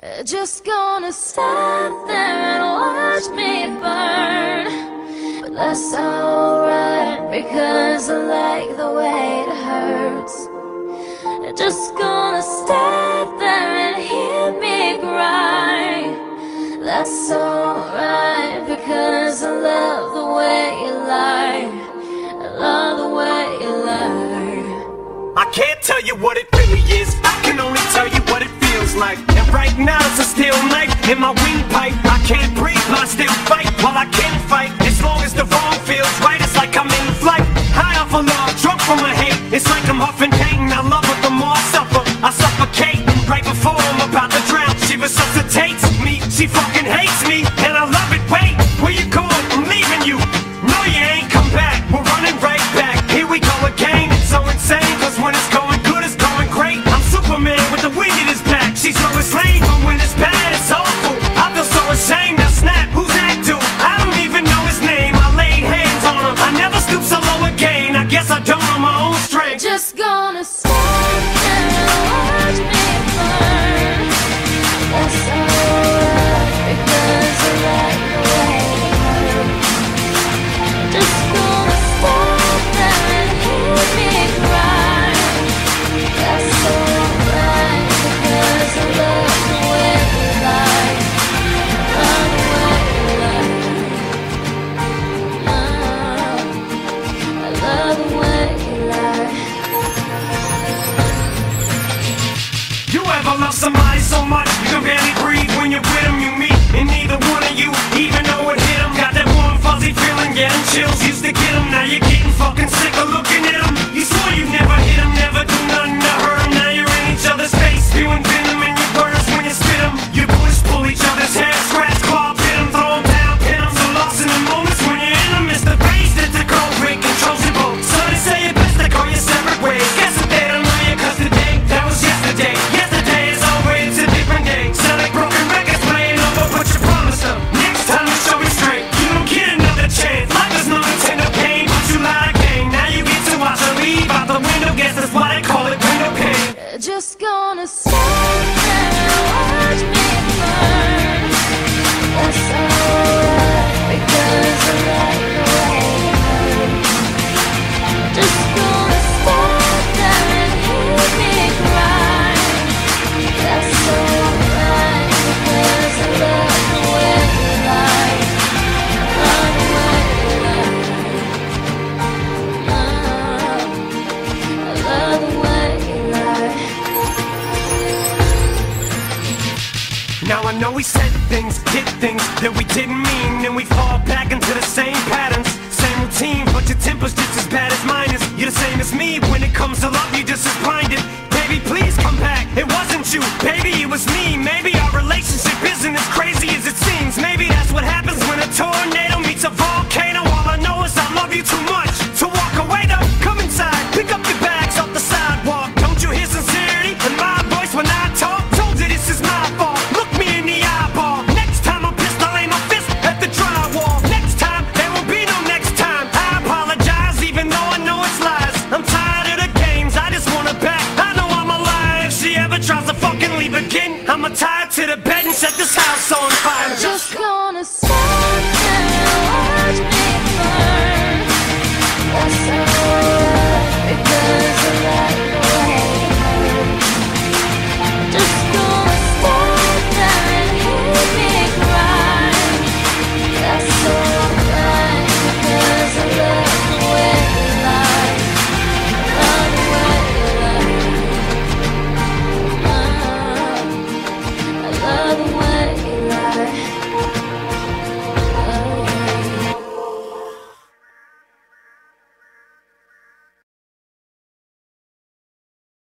Just gonna stand there and watch me burn. But that's alright because I like the way it hurts. Just gonna stand there and hear me cry. That's alright because I love the way you lie. I love the way you lie. I can't tell you what it really is. I can only tell you what it feels like right now it's a steel knife in my windpipe. I can't breathe, but I still fight while I can fight. As long as the wrong feels right, it's like I'm in flight. High off a love, drunk from my hate. It's like I'm huffing pain. I love her the more I suffer. I suffocate right before I'm about to drown. She resuscitates me, she fucking hates me, and I we said things, did things that we didn't mean And we fall back into the same patterns, same routine But your temper's just as bad as mine is. You're the same as me, when it comes to love You just as blinded. Baby, please come back, it wasn't you, baby, it was me. Maybe our relationship isn't as crazy as it seems. Maybe that's what happens when a tornado to the bed and set this house on fire. Just